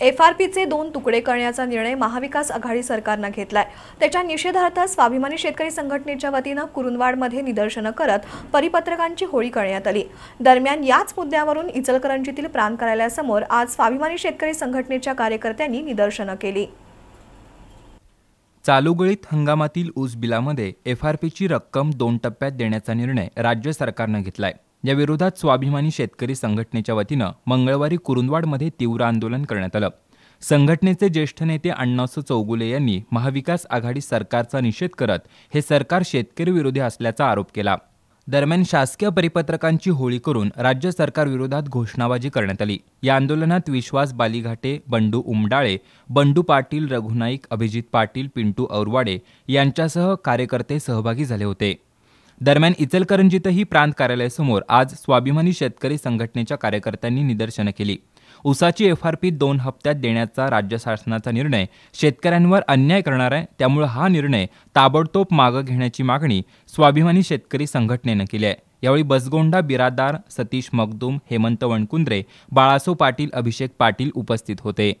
F R पीचे दोन तुकडे करण्याचा निर्णय महाविकास आघाडी सरकारनं घेतलाय. त्याच्या निषेधार्थ स्वाभिमानी शेतकरी संघटनेच्या वतीनं कुरुंदवाडमध्ये निदर्शनं करत परिपत्रकांची होळी करण्यात आली. दरम्यान याच मुद्द्यावरून इचलकरंजीतील प्रांत कार्यालयासमोर आज स्वाभिमानी शेतकरी संघटनेच्या कार्यकर्त्यांनी निदर्शनं केली. चालूगळीत हंगामातील ऊस बिलामध्ये एफ आर पीची रक्कम दोन टप्प्यात देण्याचा निर्णय राज्य सरकारनं घेतलाय. या विरोधात स्वाभिमानी शेतकरी संघटनेच्या वतीनं मंगळवारी कुरुंदवाडमध्ये तीव्र आंदोलन करण्यात आलं. संघटनेचे ज्येष्ठ नेते अण्णासो चौगुले यांनी महाविकास आघाडी सरकारचा निषेध करत हे सरकार शेतकरी विरोधी असल्याचा आरोप केला. दरम्यान शासकीय परिपत्रकांची होळी करून राज्य सरकारविरोधात घोषणाबाजी करण्यात आली. या आंदोलनात विश्वास बालीघाटे बंडू उमडाळे बंडू पाटील रघुनाईक अभिजित पाटील पिंटू औरवाडे यांच्यासह कार्यकर्ते सहभागी झाले होते. दरम्यान इचलकरंजीतही प्रांत कार्यालयासमोर आज स्वाभिमानी शेतकरी संघटनेच्या कार्यकर्त्यांनी निदर्शनं केली. उसाची एफ आर पी दोन हप्त्यात देण्याचा राज्य शासनाचा निर्णय शेतकऱ्यांवर अन्याय करणार आहे त्यामुळे हा निर्णय ताबडतोब मागं घेण्याची मागणी स्वाभिमानी शेतकरी संघटनेनं केली आहे. यावेळी बसगोंडा बिरादार सतीश मगदूम हेमंत वणकुंद्रे बाळासो पाटील अभिषेक पाटील उपस्थित होते.